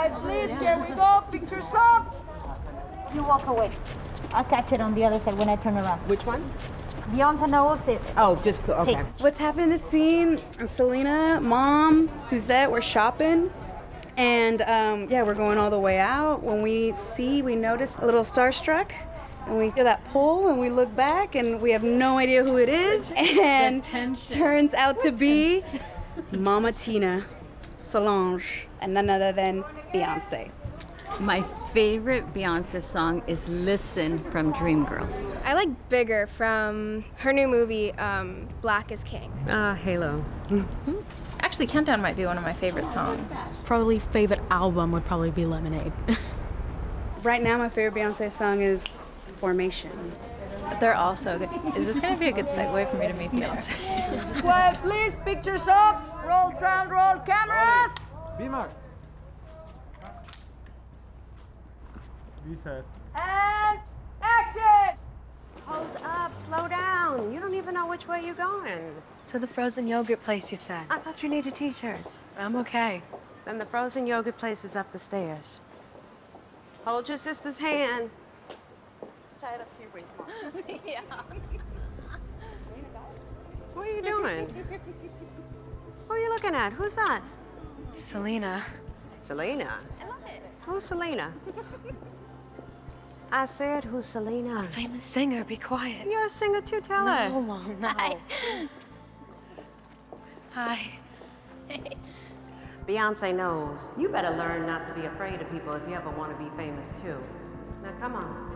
Quiet, please. Here we go. Pictures up. You walk away. I'll catch it on the other side when I turn around. Which one? Beyonce knows it. Oh, just okay. Take. What's happening in the scene? Selena, mom, Suzette, we're shopping. And um, yeah, we're going all the way out. When we see, we notice a little starstruck. And we feel that pull and we look back and we have no idea who it is. And turns out to be Mama Tina, Solange, and none other than Beyonce. My favorite Beyonce song is Listen from Dreamgirls. I like Bigger from her new movie, um, Black is King. Uh, Halo. Actually, Countdown might be one of my favorite songs. Probably favorite album would probably be Lemonade. Right now, my favorite Beyonce song is Formation. They're all so good. Is this going to be a good segue for me to meet Beyonce? Quiet, please. Pictures up. Roll sound, roll cameras. B-Mark. B said. And action. Hold up, slow down. You don't even know which way you're going. to the frozen yogurt place, you said. I thought you needed t-shirts. I'm okay. Then the frozen yogurt place is up the stairs. Hold your sister's hand. Tie it up to your waist, Mom. yeah. What are you doing? Who are you looking at? Who's that? Selena. Selena. Who's Selena? I said, who's Selena? A Famous singer, be quiet. You're a singer too, tell her. No, Mom, no. Hi. Beyonce knows. You better learn not to be afraid of people if you ever want to be famous too. Now come on.